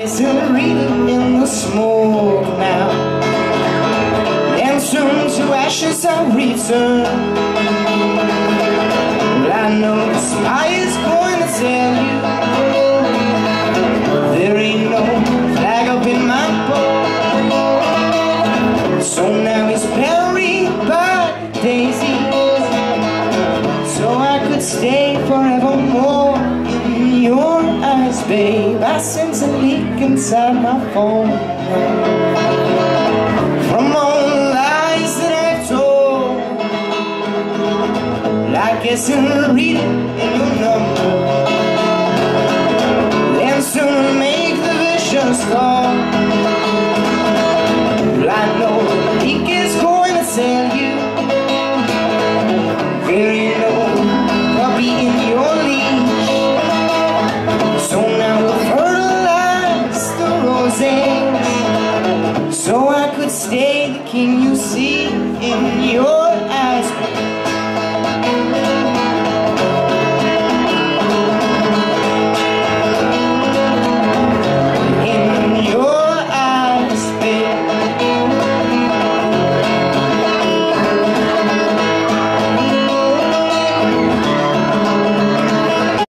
Reading in the smoke now? And soon to ashes I'll return Well I know the spy is going to tell you. There ain't no flag up in my boat. So now he's buried by daisies So I could stay forevermore babe I sense a leak inside my phone. From all the lies that I've told. Like it's in reading in your number. Then soon make the vicious call stay the king you see